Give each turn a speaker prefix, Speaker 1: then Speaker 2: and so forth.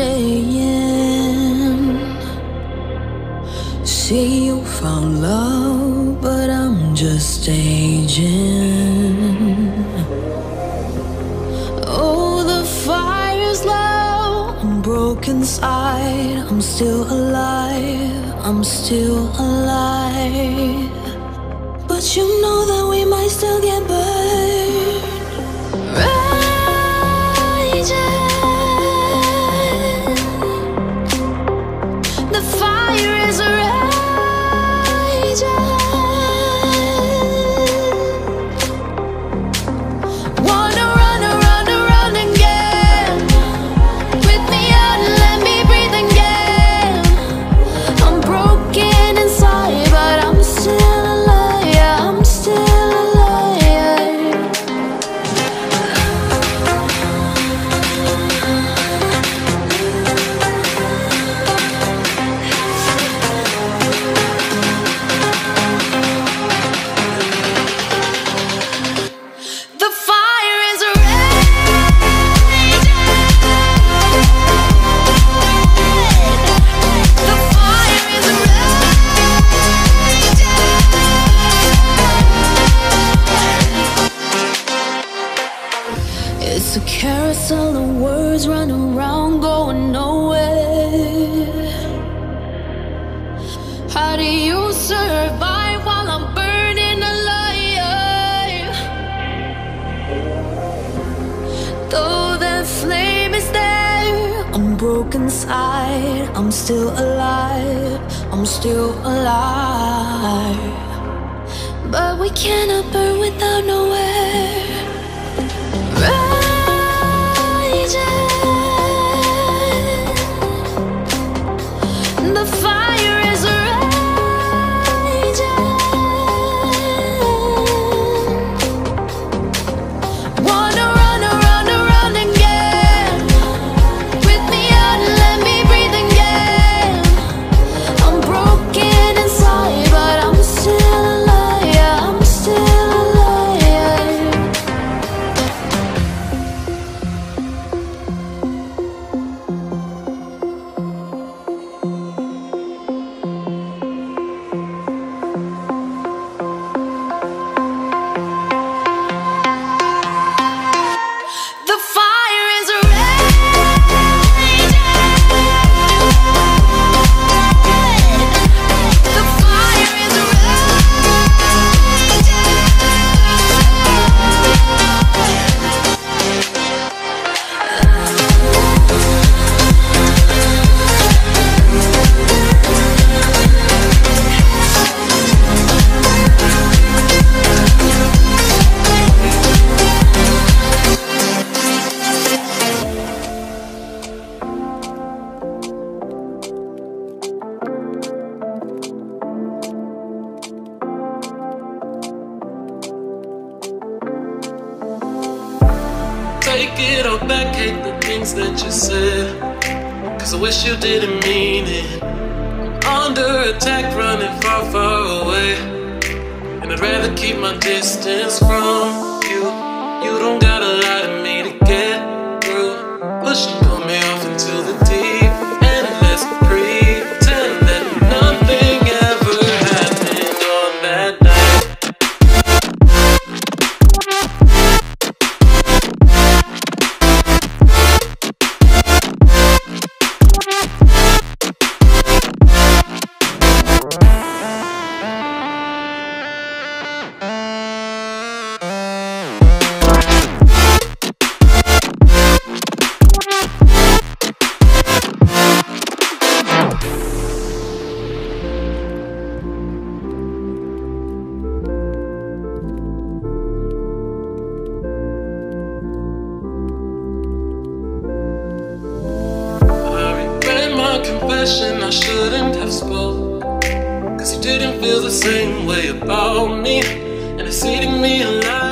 Speaker 1: not staying. Say you found love, but I'm just staging. Oh, the fire's low, I'm broken inside. I'm still alive, I'm still alive. But you know that we might still get burned. It's a carousel of words running around, going nowhere. How do you survive while I'm burning alive? Though the flame is there, I'm broken inside. I'm still alive. I'm still alive. But we cannot burn without nowhere.
Speaker 2: Take it all back, hate the things that you said. Cause I wish you didn't mean it. I'm under attack, running far, far away. And I'd rather keep my distance from you. You don't gotta lie confession I shouldn't have spoke. Cause you didn't feel the same way about me. And it's eating me alive